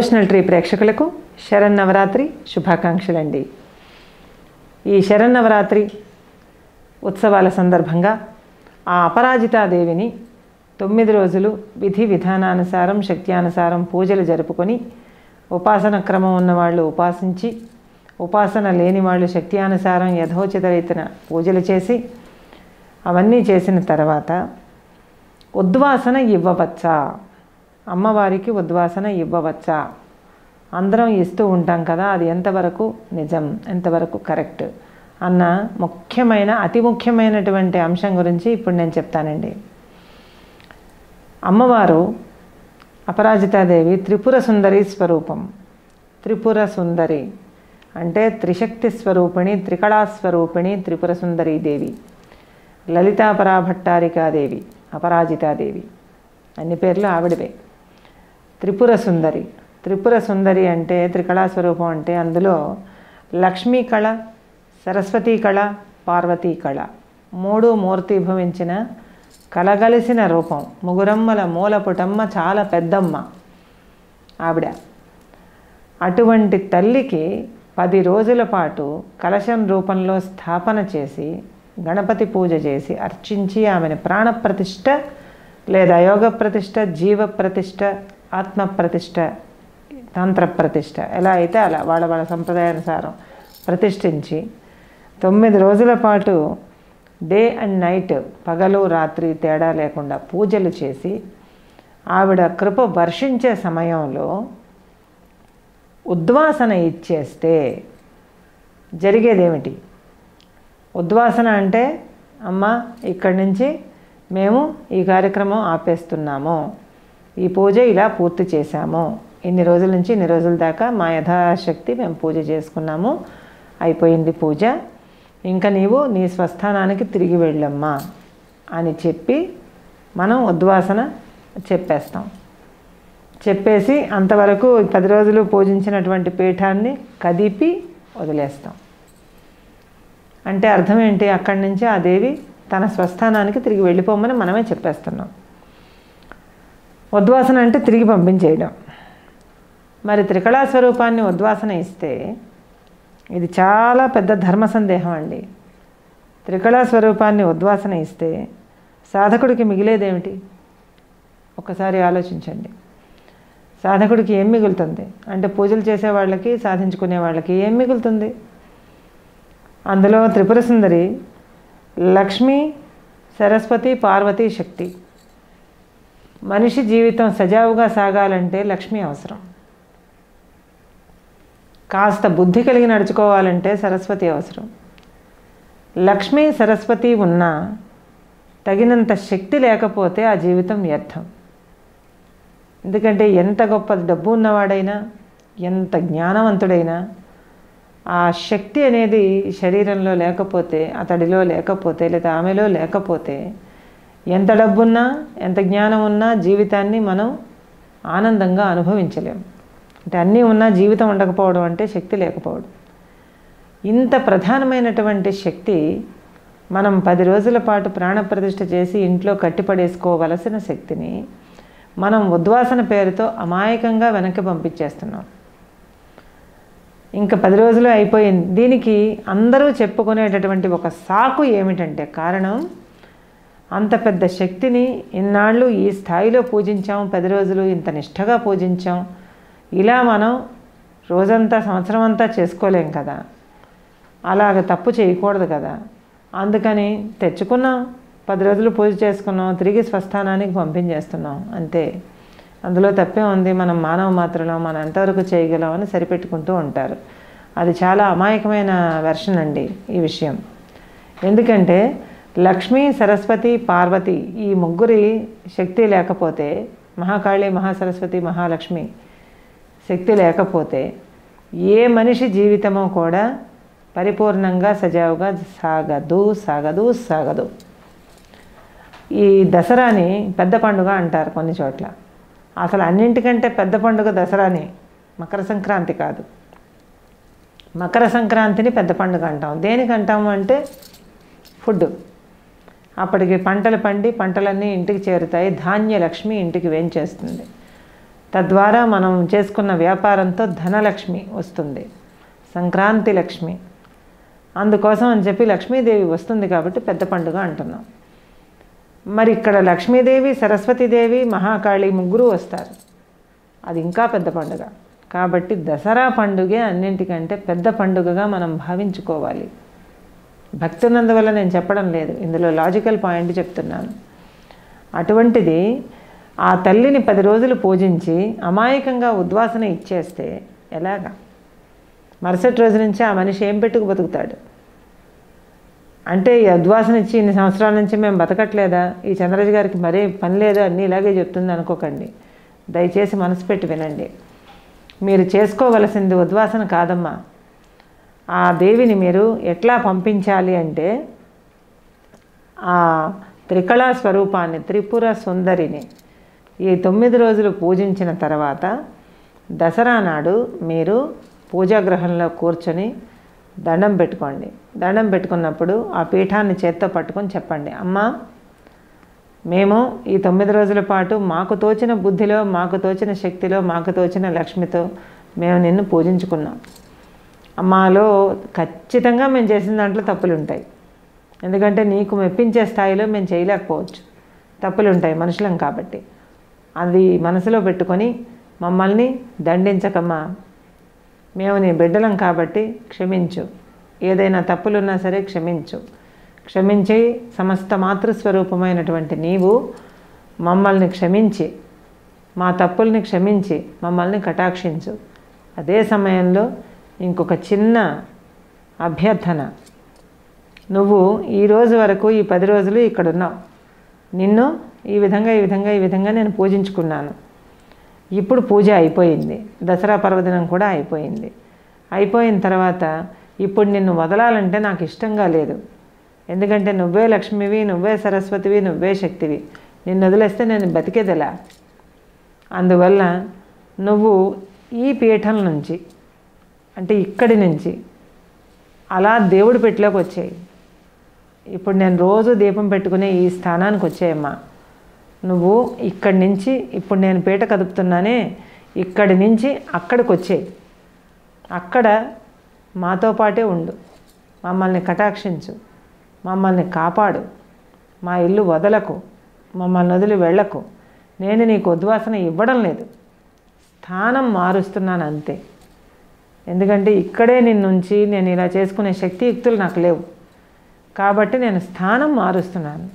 Devotional tree ప్రేక్షకులకు శరన్నవరాత్రి శుభాకాంక్షలండి. ఈ శరన్నవరాత్రి ఉత్సవాల సందర్భంగా ఆ అపరాజితాదేవిని తొమ్మిది రోజులు విధి విధానానుసారం శక్త్యానుసారం పూజలు జరుపుకొని ఉపాసన క్రమం ఉన్నవాళ్ళు ఉపాసించి ఉపాసన లేని వాళ్ళు శక్త్యానుసారం యథోచిత రీతిన పూజలు చేసి అవన్నీ చేసిన తర్వాత ఉద్వాసన ఇవ్వవచ్చా? అమ్మవారికి ఉద్వాసన ఇవ్వవచ్చా? అందరం ఇస్తూ ఉంటాం కదా అది ఎంతవరకు నిజం ఎంతవరకు కరెక్ట్? అన్న ముఖ్యమైన అతి ముఖ్యమైనటువంటి అంశం గురించి ఇప్పుడు నేను చెప్తానండి. అమ్మవారు అపరాజితాదేవి త్రిపుర సుందరి స్వరూపం. త్రిపుర సుందరి అంటే త్రిశక్తి స్వరూపిణి త్రికళా స్వరూపిణి త్రిపుర సుందరీ దేవి. లలితాపరాభట్టారికాదేవి అపరాజితాదేవి. అన్ని పేర్లు ఆవిడవే. త్రిపుర సుందరి. త్రిపుర సుందరి అంటే త్రికళా స్వరూపం అంటే అందులో లక్ష్మీ కళ సరస్వతీ కళ పార్వతీ కళ. మూడు మూర్తిభవించిన కలగలిసిన రూపం. ముగురమ్మల మూలపుటమ్మ చాలా పెద్దమ్మ ఆవిడ. అటువంటి తల్లికి పది రోజుల పాటు కలశం రూపంలో స్థాపన చేసి గణపతి పూజ చేసి అర్చించి ఆమెను ప్రాణప్రతిష్ఠ లేదా యోగ ప్రతిష్ట జీవ ప్రతిష్ఠ ఆత్మ ప్రతిష్ఠ తంత్ర ప్రతిష్ట ఎలా అయితే అలా వాళ్ళ వాళ్ళ సంప్రదాయానుసారం ప్రతిష్ఠించి తొమ్మిది రోజుల పాటు డే అండ్ నైట్ పగలు రాత్రి తేడా లేకుండా పూజలు చేసి ఆవిడ కృప వర్షించే సమయంలో ఉద్వాసన ఇచ్చేస్తే జరిగేదేమిటి? ఉద్వాసన అంటే అమ్మ ఇక్కడి నుంచి మేము ఈ కార్యక్రమం ఆపేస్తున్నాము. ఈ పూజ ఇలా పూర్తి చేశాము. ఇన్ని రోజుల నుంచి ఇన్ని రోజుల దాకా మా యథాశక్తి మేము పూజ చేసుకున్నాము. అయిపోయింది పూజ. ఇంకా నీవు నీ స్వస్థానానికి తిరిగి వెళ్ళమ్మా అని చెప్పి మనం ఉద్వాసన చెప్పేస్తాం. చెప్పేసి అంతవరకు పది రోజులు పూజించినటువంటి పీఠాన్ని కదిపి వదిలేస్తాం. అంటే అర్థం ఏంటి? అక్కడి నుంచి ఆ దేవి తన స్వస్థానానికి తిరిగి వెళ్ళిపోమని మనమే చెప్పేస్తున్నాం. ఉద్వాసన అంటే తిరిగి పంపించేయడం. మరి త్రికళా స్వరూపాన్ని ఉద్వాసన ఇస్తే ఇది చాలా పెద్ద ధర్మ సందేహం అండి. త్రికళా స్వరూపాన్ని ఉద్వాసన ఇస్తే సాధకుడికి మిగిలేదేమిటి? ఒకసారి ఆలోచించండి. సాధకుడికి ఏం మిగులుతుంది? అంటే పూజలు చేసే వాళ్ళకి సాధించుకునే వాళ్ళకి ఏం మిగులుతుంది? అందులో త్రిపుర సుందరి లక్ష్మి సరస్వతి పార్వతి శక్తి. మనిషి జీవితం సజావుగా సాగాలంటే లక్ష్మి అవసరం. కాస్త బుద్ధి కలిగి నడుచుకోవాలంటే సరస్వతి అవసరం. లక్ష్మి సరస్వతి ఉన్నా తగినంత శక్తి లేకపోతే ఆ జీవితం వ్యర్థం. ఎందుకంటే ఎంత గొప్ప డబ్బు ఉన్నవాడైనా ఎంత జ్ఞానవంతుడైనా ఆ శక్తి అనేది శరీరంలో లేకపోతే అతడిలో లేకపోతే లేదా ఆమెలో లేకపోతే ఎంత డబ్బున్నా ఎంత జ్ఞానం ఉన్నా జీవితాన్ని మనం ఆనందంగా అనుభవించలేం. అంటే అన్నీ ఉన్నా జీవితం ఉండకపోవడం అంటే శక్తి లేకపోవడం. ఇంత ప్రధానమైనటువంటి శక్తి మనం పది రోజుల పాటు ప్రాణప్రతిష్ఠ చేసి ఇంట్లో కట్టిపడేసుకోవలసిన శక్తిని మనం ఉద్వాసన పేరుతో అమాయకంగా వెనక్కి పంపించేస్తున్నాం. ఇంకా పది రోజులు అయిపోయింది. దీనికి అందరూ చెప్పుకునేటటువంటి ఒక సాకు ఏమిటంటే కారణం అంత పెద్ద శక్తిని ఇన్నాళ్ళు ఈ స్థాయిలో పూజించాం పది రోజులు ఇంత నిష్టగా పూజించాం. ఇలా మనం రోజంతా సంవత్సరం అంతా చేసుకోలేం కదా. అలాగ తప్పు చేయకూడదు కదా. అందుకని తెచ్చుకున్నాం పది రోజులు పూజ చేసుకున్నాం తిరిగి స్వస్థానానికి పంపించేస్తున్నాం అంతే. అందులో తప్పే ఉంది మనం మానవ మాత్రలో మనం ఎంతవరకు చేయగలం అని సరిపెట్టుకుంటూ ఉంటారు. అది చాలా అమాయకమైన వెర్షన్ అండి ఈ విషయం. ఎందుకంటే లక్ష్మీ సరస్వతి పార్వతి ఈ ముగ్గురి శక్తి లేకపోతే మహాకాళి మహాసరస్వతి మహాలక్ష్మి శక్తి లేకపోతే ఏ మనిషి జీవితమో కూడా పరిపూర్ణంగా సజావుగా సాగదు సాగదు సాగదు. ఈ దసరాని పెద్ద పండుగ అంటారు కొన్ని చోట్ల. అసలు అన్నింటికంటే పెద్ద పండుగ దసరాని. మకర సంక్రాంతి కాదు. మకర సంక్రాంతిని పెద్ద పండుగ అంటాం. దేనికి అంటాము అంటే ఫుడ్ అప్పటికి పంటలు పండి పంటలన్నీ ఇంటికి చేరుతాయి. ధాన్య లక్ష్మి ఇంటికి వేంచేస్తుంది. తద్వారా మనం చేసుకున్న వ్యాపారంతో ధనలక్ష్మి వస్తుంది. సంక్రాంతి లక్ష్మి. అందుకోసం అని చెప్పి లక్ష్మీదేవి వస్తుంది కాబట్టి పెద్ద పండుగ అంటున్నాం. మరి ఇక్కడ లక్ష్మీదేవి సరస్వతీదేవి మహాకాళి ముగ్గురు వస్తారు. అది ఇంకా పెద్ద పండుగ. కాబట్టి దసరా పండుగే అన్నింటికంటే పెద్ద పండుగగా మనం భావించుకోవాలి. భక్తి ఉన్నందువల్ల నేను చెప్పడం లేదు. ఇందులో లాజికల్ పాయింట్ చెప్తున్నాను. అటువంటిది ఆ తల్లిని పది రోజులు పూజించి అమాయకంగా ఉద్వాసన ఇచ్చేస్తే ఎలాగా? మరుసటి రోజు నుంచి ఆ మనిషి ఏం పెట్టుకు బతుకుతాడు? అంటే ఈ ఉద్వాసన ఇచ్చి ఇన్ని సంవత్సరాల నుంచి మేము బతకట్లేదా? ఈ చంద్రరాజు గారికి మరే పని లేదు అన్నీ ఇలాగే చెప్తుంది అనుకోకండి. దయచేసి మనసు పెట్టి వినండి. మీరు చేసుకోవలసింది ఉద్వాసన కాదమ్మా. ఆ దేవిని మీరు ఎట్లా పంపించాలి అంటే ఆ త్రికళా స్వరూపాన్ని త్రిపుర సుందరిని ఈ తొమ్మిది రోజులు పూజించిన తర్వాత దసరా నాడు మీరు పూజాగ్రహంలో కూర్చొని దండం పెట్టుకోండి. దండం పెట్టుకున్నప్పుడు ఆ పీఠాన్ని చేత్తో పట్టుకొని చెప్పండి అమ్మ మేము ఈ తొమ్మిది రోజుల పాటు మాకు తోచిన బుద్ధిలో మాకు తోచిన శక్తిలో మాకు తోచిన లక్ష్మితో మేము నిన్ను పూజించుకున్నాం. మాలో ఖచ్చితంగా మేము చేసిన దాంట్లో తప్పులు ఉంటాయి ఎందుకంటే నీకు మెప్పించే స్థాయిలో మేము చేయలేకపోవచ్చు. తప్పులు ఉంటాయి మనుషులం కాబట్టి. అది మనసులో పెట్టుకొని మమ్మల్ని దండించకమ్మా. మేము నీ బిడ్డలం కాబట్టి క్షమించు. ఏదైనా తప్పులున్నా సరే క్షమించు. క్షమించి సమస్త మాతృస్వరూపమైనటువంటి నీవు మమ్మల్ని క్షమించి మా తప్పుల్ని క్షమించి మమ్మల్ని కటాక్షించు. అదే సమయంలో ఇంకొక చిన్న అభ్యర్థన. నువ్వు ఈ రోజు వరకు ఈ పది రోజులు ఇక్కడ ఉన్నావు. నిన్ను ఈ విధంగా ఈ విధంగా ఈ విధంగా నేను పూజించుకున్నాను. ఇప్పుడు పూజ అయిపోయింది. దసరా పర్వదినం కూడా అయిపోయింది. అయిపోయిన తర్వాత ఇప్పుడు నిన్ను వదలాలంటే నాకు ఇష్టంగా లేదు. ఎందుకంటే నువ్వే లక్ష్మివి నువ్వే సరస్వతివి నువ్వే శక్తివి. నిన్ను వదిలేస్తే నేను బతికేదెలా? అందువల్ల నువ్వు ఈ పీఠం నుంచి అంటే ఇక్కడి నుంచి. అలా దేవుడి పెట్టిలోకి వచ్చాయి. ఇప్పుడు నేను రోజు దీపం పెట్టుకునే ఈ స్థానానికి వచ్చాయమ్మా. నువ్వు ఇక్కడి నుంచి ఇప్పుడు నేను పీట కదుపుతున్నానే ఇక్కడి నుంచి అక్కడికి వచ్చాయి. అక్కడ మాతో పాటే ఉండు. మమ్మల్ని కటాక్షించు. మమ్మల్ని కాపాడు. మా ఇల్లు వదలకు. మమ్మల్ని వదిలి వెళ్ళకు. నేను నీకు ఉద్వాసన ఇవ్వడం లేదు. స్థానం మారుస్తున్నాను అంతే ఎందుకంటే ఇక్కడే నిన్నుంచి నేను ఇలా చేసుకునే శక్తియుక్తులు నాకు లేవు. కాబట్టి నేను స్థానం మారుస్తున్నాను.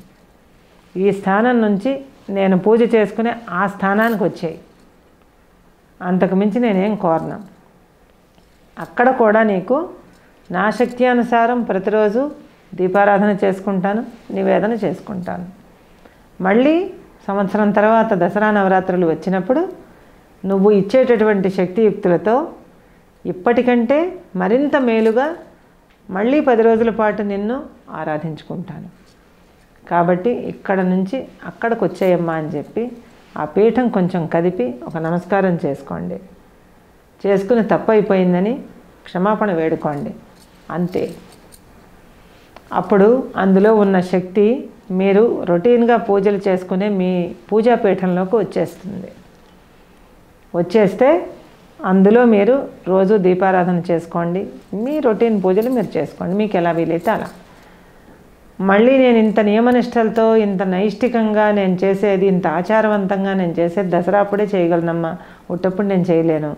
ఈ స్థానం నుంచి నేను పూజ చేసుకునే ఆ స్థానానికి వచ్చాయి. అంతకుమించి నేనేం కోరను. అక్కడ కూడా నీకు నా శక్తి అనుసారం ప్రతిరోజు దీపారాధన చేసుకుంటాను నివేదన చేసుకుంటాను. మళ్ళీ సంవత్సరం తర్వాత దసరా నవరాత్రులు వచ్చినప్పుడు నువ్వు ఇచ్చేటటువంటి శక్తియుక్తులతో ఇప్పటికంటే మరింత మేలుగా మళ్ళీ పది రోజుల పాటు నిన్ను ఆరాధించుకుంటాను. కాబట్టి ఇక్కడ నుంచి అక్కడికి వచ్చేయమ్మా అని చెప్పి ఆ పీఠం కొంచెం కదిపి ఒక నమస్కారం చేసుకోండి. చేసుకుని తప్పైపోయిందని క్షమాపణ వేడుకోండి. అంతే. అప్పుడు అందులో ఉన్న శక్తి మీరు రొటీన్గా పూజలు చేసుకునే మీ పూజా పీఠంలోకి వచ్చేస్తుంది. వచ్చేస్తే అందులో మీరు రోజు దీపారాధన చేసుకోండి. మీ రొటీన్ పూజలు మీరు చేసుకోండి. మీకు ఎలా వీలైతే అలా. మళ్ళీ నేను ఇంత నియమనిష్టలతో ఇంత నైష్టికంగా నేను చేసేది ఇంత ఆచారవంతంగా నేను చేసేది దసరా అప్పుడే చేయగలనమ్మా. ఉట్టప్పుడు నేను చేయలేను.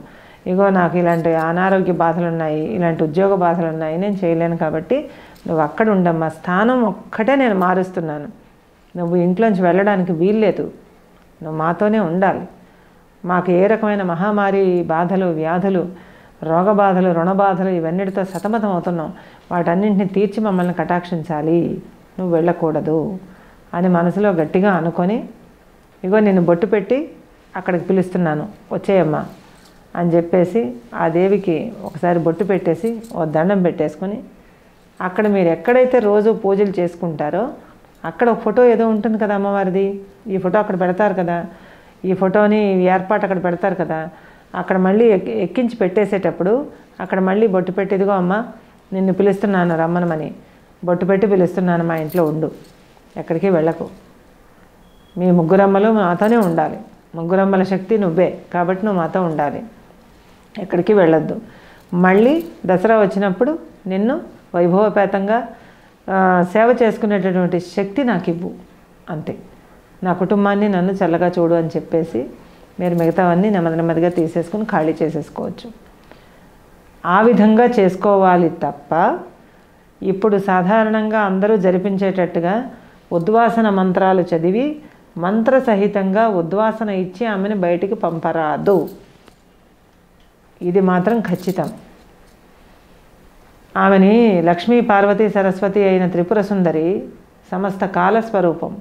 ఇగో నాకు ఇలాంటి అనారోగ్య బాధలు ఉన్నాయి ఇలాంటి ఉద్యోగ బాధలు ఉన్నాయి నేను చేయలేను కాబట్టి నువ్వు అక్కడ ఉండమ్మా. స్థానం ఒక్కటే నేను మారుస్తున్నాను. నువ్వు ఇంట్లోంచి వెళ్ళడానికి వీల్లేదు. నువ్వు మాతోనే ఉండాలి. మాకు ఏ రకమైన మహామారి బాధలు వ్యాధులు రోగ బాధలు రుణ బాధలు ఇవన్నిటితో సతమతం అవుతున్నాం. వాటన్నింటిని తీర్చి మమ్మల్ని కటాక్షించాలి. నువ్వు వెళ్ళకూడదు అని మనసులో గట్టిగా అనుకొని ఇగో నేను బొట్టు పెట్టి అక్కడికి పిలుస్తున్నాను. వచ్చేయమ్మా అని చెప్పేసి ఆ దేవికి ఒకసారి బొట్టు పెట్టేసి ఓ దండం పెట్టేసుకొని అక్కడ మీరు ఎక్కడైతే రోజు పూజలు చేసుకుంటారో అక్కడ ఒక ఫోటో ఏదో ఉంటుంది కదా అమ్మవారిది. ఈ ఫోటో అక్కడ పెడతారు కదా. ఈ ఫోటోని ఏర్పాటు అక్కడ పెడతారు కదా అక్కడ మళ్ళీ ఎక్కించి పెట్టేసేటప్పుడు అక్కడ మళ్ళీ బొట్టు పెట్టేదిగో అమ్మ నిన్ను పిలుస్తున్నాను రమ్మనమని. బొట్టు పెట్టి పిలుస్తున్నాను మా ఇంట్లో ఉండు ఎక్కడికి వెళ్ళకు. మీ ముగ్గురమ్మలు మాతోనే ఉండాలి. ముగ్గురమ్మల శక్తి నువ్వే కాబట్టి నువ్వు మాతో ఉండాలి. ఎక్కడికి వెళ్ళొద్దు. మళ్ళీ దసరా వచ్చినప్పుడు నిన్ను వైభవపేతంగా సేవ చేసుకునేటటువంటి శక్తి నాకు ఇవ్వు అంతే. నా కుటుంబాన్ని నన్ను చల్లగా చూడు అని చెప్పేసి మీరు మిగతావన్నీ నెమ్మది నెమ్మదిగా తీసేసుకుని ఖాళీ చేసేసుకోవచ్చు. ఆ విధంగా చేసుకోవాలి తప్ప ఇప్పుడు సాధారణంగా అందరూ జరిపించేటట్టుగా ఉద్వాసన మంత్రాలు చదివి మంత్ర సహితంగా ఉద్వాసన ఇచ్చి ఆమెను బయటికి పంపరాదు. ఇది మాత్రం ఖచ్చితం. ఆమెని లక్ష్మీ పార్వతీ సరస్వతి అయిన త్రిపుర సుందరి సమస్త కాలస్వరూపం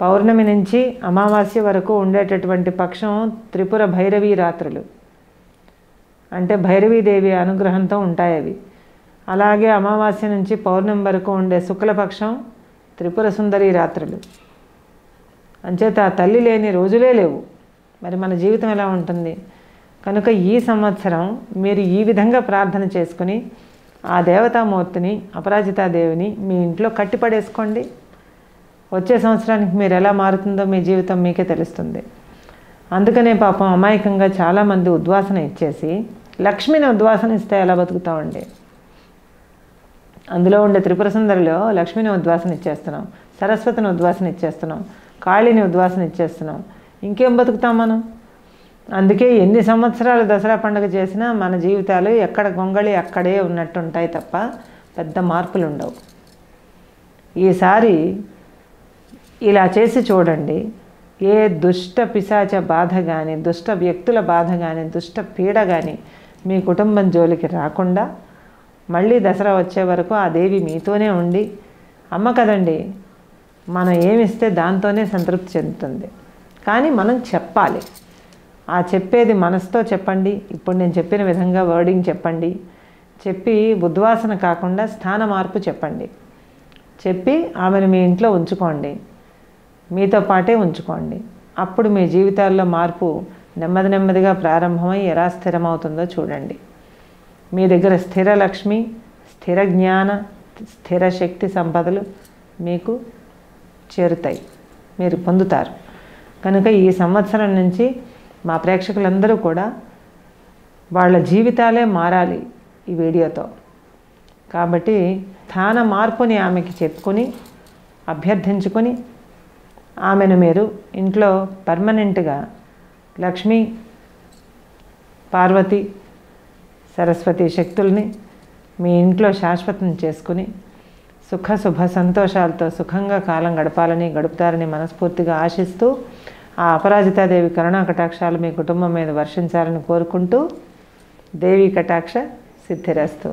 పౌర్ణమి నుంచి అమావాస్య వరకు ఉండేటటువంటి పక్షం త్రిపుర భైరవీ రాత్రులు. అంటే భైరవీదేవి అనుగ్రహంతో ఉంటాయి అవి. అలాగే అమావాస్య నుంచి పౌర్ణమి వరకు ఉండే శుక్లపక్షం త్రిపుర సుందరి రాత్రులు. అంచేత ఆ తల్లి లేని రోజులే లేవు. మరి మన జీవితం ఎలా ఉంటుంది? కనుక ఈ సంవత్సరం మీరు ఈ విధంగా ప్రార్థన చేసుకుని ఆ దేవతామూర్తిని అపరాజితాదేవిని మీ ఇంట్లో కట్టిపడేసుకోండి. వచ్చే సంవత్సరానికి మీరు ఎలా మారుతుందో మీ జీవితం మీకే తెలుస్తుంది. అందుకనే పాపం అమాయకంగా చాలామంది ఉద్వాసన ఇచ్చేసి లక్ష్మిని ఉద్వాసన ఇస్తే ఎలా బతుకుతామండి? అందులో ఉండే త్రిపుర సుందరిలో లక్ష్మిని ఉద్వాసన ఇచ్చేస్తున్నాం సరస్వతిని ఉద్వాసన ఇచ్చేస్తున్నాం కాళిని ఉద్వాసన ఇచ్చేస్తున్నాం. ఇంకేం బతుకుతాం మనం? అందుకే ఎన్ని సంవత్సరాలు దసరా పండుగ చేసినా మన జీవితాలు ఎక్కడ గొంగళి అక్కడే ఉన్నట్టు ఉంటాయి తప్ప పెద్ద మార్పులు ఉండవు ఈసారి ఇలా చేసి చూడండి. ఏ దుష్ట పిశాచ బాధ కానీ దుష్ట వ్యక్తుల బాధ కానీ దుష్ట పీడ కానీ మీ కుటుంబం జోలికి రాకుండా మళ్ళీ దసరా వచ్చే వరకు ఆ దేవి మీతోనే ఉండి అమ్మ కదండి మనం ఏమిస్తే దాంతోనే సంతృప్తి చెందుతుంది. కానీ మనం చెప్పాలి. ఆ చెప్పేది మనసుతో చెప్పండి. ఇప్పుడు నేను చెప్పిన విధంగా వర్డింగ్ చెప్పండి. చెప్పి ఉద్వాసన కాకుండా స్థాన మార్పు చెప్పండి. చెప్పి ఆమెను మీ ఇంట్లో ఉంచుకోండి. మీతో పాటే ఉంచుకోండి. అప్పుడు మీ జీవితాల్లో మార్పు నెమ్మది నెమ్మదిగా ప్రారంభమై ఎలా స్థిరమవుతుందో చూడండి. మీ దగ్గర స్థిర లక్ష్మి స్థిర జ్ఞాన స్థిర శక్తి సంపదలు మీకు చేరుతాయి. మీరు పొందుతారు. కనుక ఈ సంవత్సరం నుంచి మా ప్రేక్షకులందరూ కూడా వాళ్ళ జీవితాలే మారాలి ఈ వీడియోతో. కాబట్టి స్థాన మార్పుని ఆమెకి చెప్పుకొని అభ్యర్థించుకొని ఆమెను మీరు ఇంట్లో పర్మనెంట్గా లక్ష్మీ పార్వతి సరస్వతి శక్తుల్ని మీ ఇంట్లో శాశ్వతం చేసుకుని సుఖ శుభ సంతోషాలతో సుఖంగా కాలం గడపాలని గడుపుతారని మనస్ఫూర్తిగా ఆశిస్తూ ఆ అపరాజితాదేవి కరుణా కటాక్షాలు మీ కుటుంబం మీద వర్షించాలని కోరుకుంటూ దేవి కటాక్ష సిద్ధిరేస్తూ.